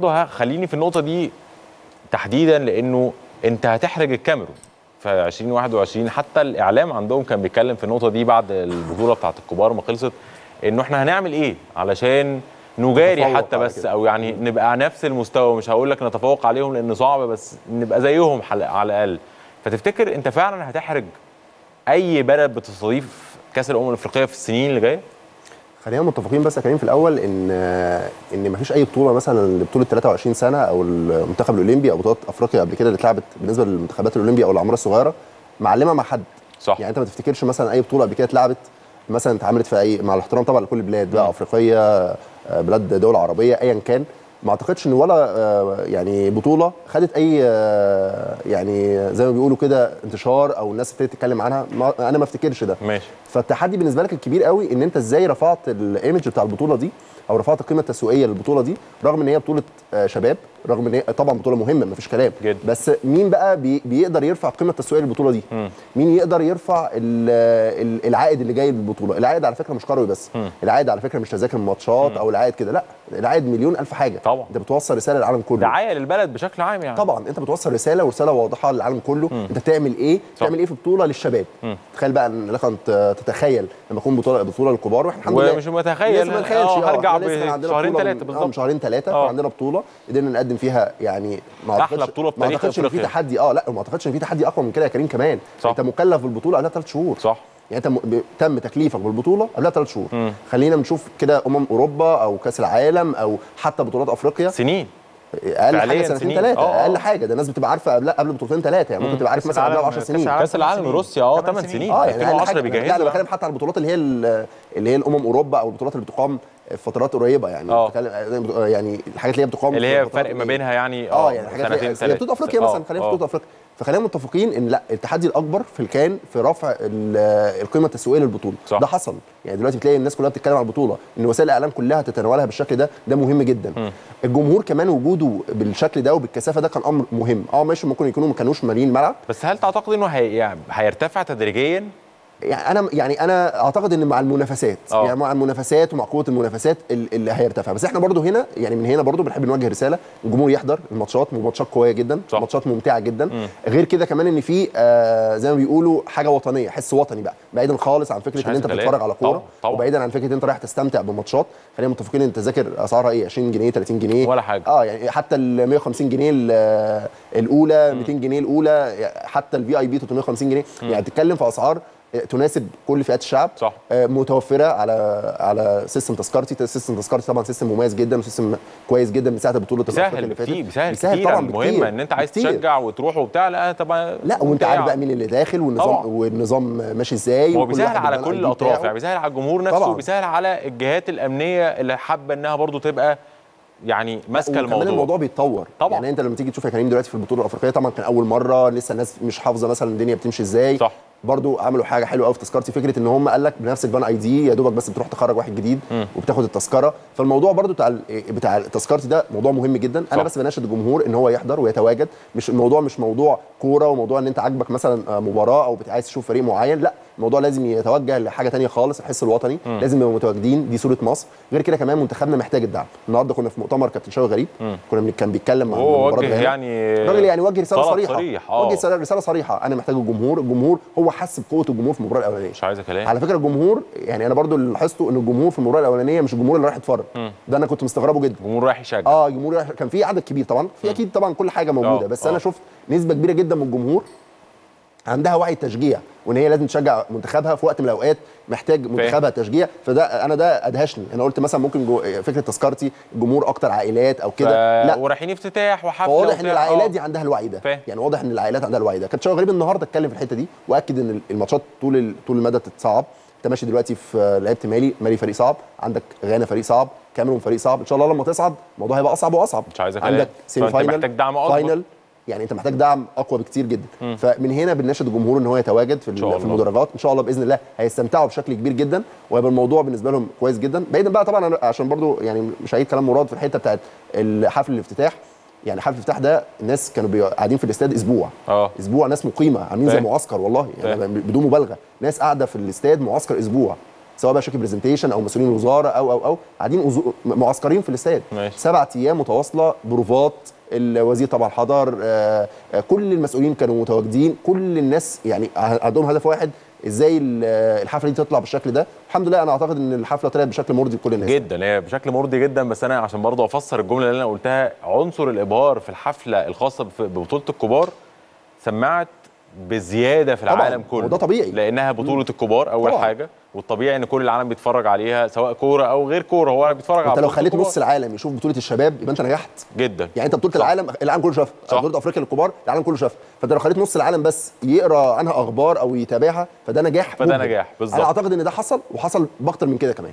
برضه خليني في النقطة دي تحديدا لأنه أنت هتحرج الكاميرون في 2021 حتى الإعلام عندهم كان بيتكلم في النقطة دي بعد البطولة بتاعت الكبار ما خلصت إنه إحنا هنعمل إيه؟ علشان نجاري حتى بس كده. أو يعني نبقى على نفس المستوى. مش هقول لك نتفوق عليهم لأن صعب بس نبقى زيهم على الأقل. فتفتكر أنت فعلا هتحرج أي بلد بتستضيف كأس الأمم الأفريقية في السنين اللي جاية؟ خلينا متفقين بس يا كريم في الأول إن إن مفيش أي بطولة مثلا بطوله 23 سنة أو المنتخب الأولمبي أو بطولات أفريقيا قبل كده اللي اتلعبت بالنسبة للمنتخبات الأولمبي أو الأعمار الصغيرة معلمة مع حد صح. يعني أنت ما تفتكرش مثلا أي بطولة قبل كده اتلعبت مثلا اتعملت في أي مع الاحترام طبعا لكل البلاد بقى أفريقية بلاد دول عربية ايا كان ما اعتقدش إن ولا آه، يعني بطولة خدت أي آه، يعني زي ما بيقولوا كده انتشار أو الناس ابتدت تتكلم عنها. ما أنا ما افتكرش ده. ماشي. فالتحدي بالنسبة لك الكبير قوي إن أنت إزاي رفعت الإيمج بتاع البطولة دي أو رفعت القيمة التسويقية للبطولة دي رغم إن هي بطولة آه، شباب رغم إن هي طبعا بطولة مهمة مفيش كلام. جدا. بس مين بقى بي بيقدر يرفع القيمه التسويقية للبطولة دي؟ مين يقدر يرفع ال- ال- العائد اللي جاي للبطولة؟ العائد على فكرة مش كروي بس. العائد على فكرة مش تذاكر ماتشات أو العائد كده لا العائد مليون ألف حاجة. طبعا. انت بتوصل رسالة للعالم كله. دعاية للبلد بشكل عام يعني. طبعا انت بتوصل رسالة ورسالة واضحة للعالم كله. انت بتعمل إيه؟ صح. بتعمل إيه في بطولة للشباب؟ تخيل بقى إن لك أن ت- تتخيل لما يكون بطوله بطولة للكبار. وإحنا الحمد لله. ومش متخيل. ما نتخيلش آه هرجع بشهرين ثلاثة آه بالظبط. شهرين ثلاثة. عندنا بطولة قدرنا نقدم فيها يعني ما أحلى أعتقدش- بطولة في ما تاريخ أعتقدش إن في. تحدي. آه لا ما أعتقدش إن في تحدي أقوى من كده يا كريم كمان. صح. أنت مكلف بالبطولة قبلها ثلاث شهور. صح. يعني انت تم تكليفك بالبطولة قبلها ثلاث شهور. خلينا بنشوف كده أمم أوروبا أو كأس العالم أو حتى بطولات أفريقيا. سنين. أقل حاجة سنتين سنين. ثلاثة آه، آه. أقل حاجة. ده الناس بتبقى عارفة قبل قبل بطولتين ثلاثة يعني ممكن تبقى عارف مثلا قبلها ب العالم- 10 سنين. كأس العالم روسيا. آه تمن 8 سنين. آه يعني أقل 2010 حاجة لا بيجهزوا أنا بتكلم حتى على البطولات اللي هي ال- اللي هي الامم أوروبا أو البطولات اللي بتقام في فترات قريبة يعني. آه. بتكلم يعني الحاجات اللي هي بتقام اللي هي فرق ما. بينها يعني آه يعني حاجات سنتين ثلاثة بطولة أفريقيا مثلا خلينا في بطولة أفريقيا. فخلينا متفقين إن لأ التحدي الأكبر في الكان في رفع ال- القيمة التسويقية للبطولة. صح. ده حصل. يعني دلوقتي بتلاقي الناس كلها بتتكلم عن البطولة إن وسائل الإعلام كلها تتناولها بالشكل ده ده مهم جدا. الجمهور كمان وجوده بالشكل ده وبالكثافة ده كان أمر مهم. آه ماشي ممكن يكونوا ما كانوش مالين الملعب بس هل تعتقد إنه هي يعني هيرتفع تدريجيا؟ يعني أنا يعني أنا أعتقد إن مع المنافسات آه. يعني مع المنافسات ومع قوة المنافسات ال- اللي هيرتفع. بس إحنا برضو هنا يعني من هنا برضو بنحب نوجه رسالة. الجمهور يحضر الماتشات ماتشات قوية جدا صح. ماتشات ممتعة جدا. غير كده كمان إن في آه زي ما بيقولوا حاجة وطنية حس وطني بقى. بعيدا خالص عن فكرة إن أنت. بتتفرج على كورة. وبعيدا عن فكرة إن أنت رايح تستمتع بماتشات. خلينا متفقين إن التذاكر أسعارها إيه 20 جنيه 30 جنيه. ولا حاجة. آه يعني حتى ال 150 جنيه ال- الأولى 200 جنيه الأولى حتى الفي اي بي 350 جنيه. يعني تتكلم في أسعار تناسب كل فئات الشعب صح. آه، متوفرة على على system تذكرتي system تذكرتي طبعا system مميز جدا و system كويس جدا من ساعة البطوله الأفريقيا بيسهل اللي فاتت. كتير بيسهل كتير طبعا المهم بكتير، إن أنت عايز بكتير. تشجع وتروح وبتاع لا طبعا لا وأنت. عارف بقى مين اللي داخل والنظام طبعا. والنظام ماشي إزاي هو بيسهل على كل الأطراف. يعني بيسهل على الجمهور نفسه طبعا. وبيسهل على الجهات الأمنية اللي حابة إنها برضو تبقى يعني ماسكة الموضوع الموضوع بيتطور طبعا. يعني أنت لما تيجي تشوف يا كريم دلوقتي في البطولة الأفريقية طبعا كان أول مرة لسه الناس مش حافظة مثلا الدنيا بتمشي إزاي صح. برضو عملوا حاجة حلوة قوي في تذكرتي فكرة إن هم قال لك بنفس البان اي دي يا دوبك بس بتروح تخرج واحد جديد وبتاخد التذكرة. فالموضوع برضو بتاع ال- بتاع تذكرتي ده موضوع مهم جدا. أنا صح. بس بناشد الجمهور إن هو يحضر ويتواجد. مش الموضوع مش موضوع كورة وموضوع إن أنت عاجبك مثلا آه، مباراة أو عايز تشوف فريق معين لأ الموضوع لازم يتوجه لحاجة تانية خالص الحس الوطني. لازم نبقى متواجدين. دي صورة مصر. غير كده كمان منتخبنا محتاج الدعم. النهارده كنا في مؤتمر كابتن شوقي غريب. كنا بن- كان بيتكلم عن غانا. يعني الراجل يعني وجه رسالة صريحة. صريح،. وجه رساله رسالة صريحة. أنا محتاج الجمهور. الجمهور هو حس بقوة الجمهور في المباراة الأولانية. مش عايزة كلام. على فكرة الجمهور يعني أنا برضو اللي لاحظته إن الجمهور في المباراة الأولانية مش الجمهور اللي رايح يتفرج. ده أنا كنت مستغربه جدا. الجمهور رايح يشجع. آه الجمهور رايح- كان في عدد كبير طبعا. في أكيد طبعا كل حاجة موجودة آه، بس آه. أنا شفت نسبة كبيرة جدا من الجمهور عندها وعي تشجيع. وإن هي لازم تشجع منتخبها في وقت من الأوقات محتاج منتخبها تشجيع. فده أنا ده أدهشني. أنا قلت مثلا ممكن جو فكرة تذكرتي الجمهور أكتر عائلات أو كده. لا. ورايحين افتتاح وحفلة فواضح إن. العائلات آه. دي عندها الوعي ده. يعني واضح إن العائلات عندها الوعي ده. كابتن شوقي غريب النهارده أتكلم في الحتة دي وأكد إن الماتشات طول طول المدى تتصعب. أنت ماشي دلوقتي في لعيبة مالي مالي فريق صعب. عندك غانا فريق صعب كاميرون فريق صعب. إن شاء الله لما تصعد الموضوع هيبقى أصعب وأصعب. مش كلام. عندك semi final محتاج دعم. final يعني انت محتاج دعم اقوى بكتير جدا. فمن هنا بنناشد الجمهور ان هو يتواجد في, في. المدرجات. إن شاء الله بإذن الله هيستمتعوا بشكل كبير جدا وهيبقى الموضوع بالنسبة لهم كويس جدا. بعيدا بقى طبعا عشان برضو يعني مش هعيد كلام مراد في الحتة بتاعت حفل الافتتاح. يعني حفل الافتتاح ده الناس كانوا قاعدين في الاستاد أسبوع. آه. أسبوع ناس مقيمة عاملين زي. معسكر والله. يعني. بدون مبالغة. ناس قاعدة في الاستاد معسكر أسبوع. سواء بقى شركه Presentation أو مسؤولين الوزارة أو أو أو قاعدين معسكرين في الاستاد. سبعة أيام متواصلة بروفات الوزير طبعا حضر آه، آه، كل المسؤولين كانوا متواجدين كل الناس يعني عندهم هدف واحد إزاي ال- الحفلة دي تطلع بالشكل ده. الحمد لله أنا أعتقد إن الحفلة طلعت بشكل مرضي لكل الناس. جدا هي بشكل مرضي جدا بس أنا عشان برضه أفسر الجملة اللي أنا قلتها عنصر الإبهار في الحفلة الخاصة ببطولة الكبار سمعت بزيادة في طبعاً، العالم كله وده طبيعي. لأنها بطولة الكبار أول طبعاً. حاجة والطبيعي إن كل العالم بيتفرج عليها سواء كورة أو غير كورة هو بيتفرج على انت لو خليت. نص العالم يشوف بطولة الشباب يبقى أنت نجحت جدا يعني أنت بطولة صح. العالم العالم كله شافها. بطولة أفريقيا للكبار العالم كله شافها فأنت لو خليت نص العالم بس يقرأ عنها أخبار أو يتابعها فده نجاح فده. نجاح، بالظبط. أنا أعتقد إن ده حصل وحصل بأكتر من كده كمان